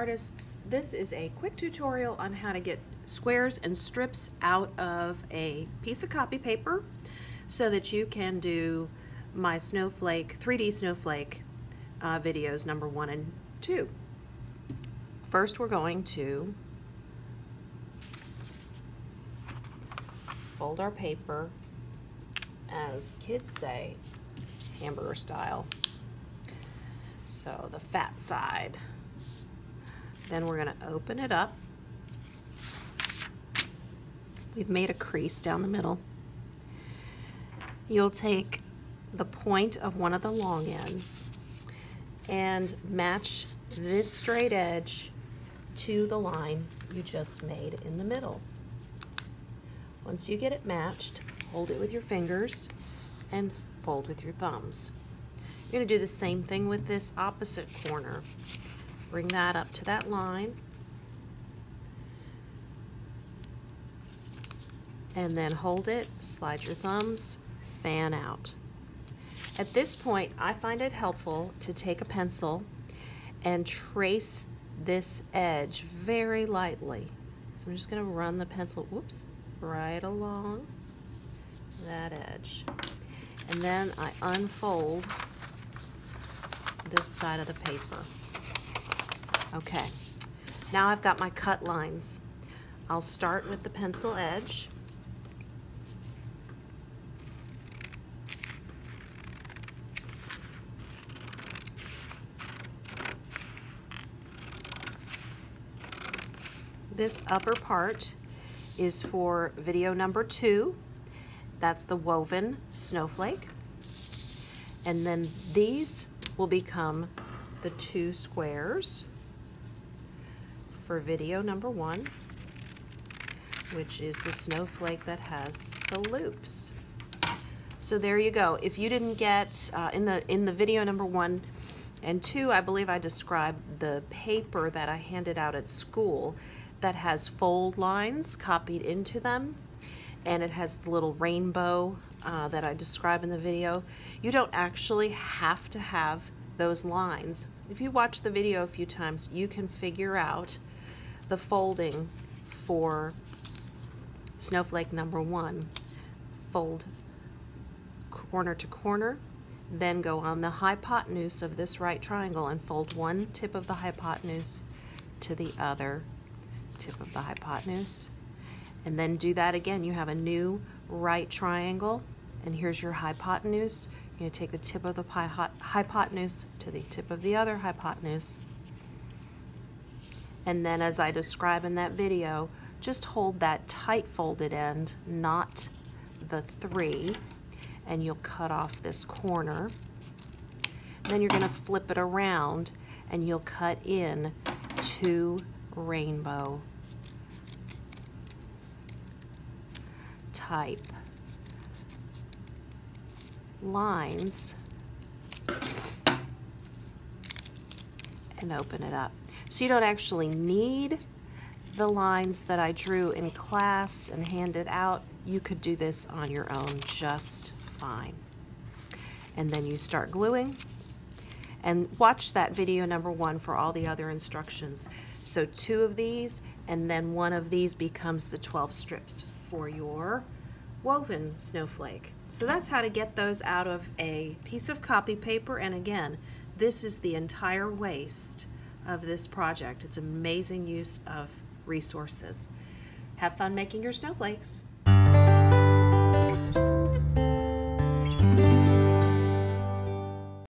artists, this is a quick tutorial on how to get squares and strips out of a piece of copy paper so that you can do my snowflake, 3D snowflake uh, videos number one and two. First we're going to fold our paper as kids say, hamburger style. So the fat side. Then we're gonna open it up. We've made a crease down the middle. You'll take the point of one of the long ends and match this straight edge to the line you just made in the middle. Once you get it matched, hold it with your fingers and fold with your thumbs. You're going to do the same thing with this opposite corner. Bring that up to that line. And then hold it, slide your thumbs, fan out. At this point, I find it helpful to take a pencil and trace this edge very lightly. So I'm just going to run the pencil, whoops, right along that edge. And then I unfold this side of the paper. Okay, now I've got my cut lines. I'll start with the pencil edge. This upper part is for video number two. That's the woven snowflake. And then these will become the two squares for video number one, which is the snowflake that has the loops. So there you go. If you didn't get, uh, in, the, in the video number one and two, I believe I described the paper that I handed out at school that has fold lines copied into them and it has the little rainbow uh, that I describe in the video. You don't actually have to have those lines. If you watch the video a few times, you can figure out the folding for snowflake number one. Fold corner to corner, then go on the hypotenuse of this right triangle and fold one tip of the hypotenuse to the other tip of the hypotenuse. And then do that again. You have a new right triangle, and here's your hypotenuse. To take the tip of the hypotenuse to the tip of the other hypotenuse. And then as I describe in that video, just hold that tight folded end, not the three, and you'll cut off this corner. Then you're going to flip it around and you'll cut in two rainbow type lines and open it up. So you don't actually need the lines that I drew in class and handed out. You could do this on your own just fine. And then you start gluing and watch that video number one for all the other instructions. So two of these and then one of these becomes the 12 strips for your woven snowflake. So that's how to get those out of a piece of copy paper and again this is the entire waste of this project. It's amazing use of resources. Have fun making your snowflakes.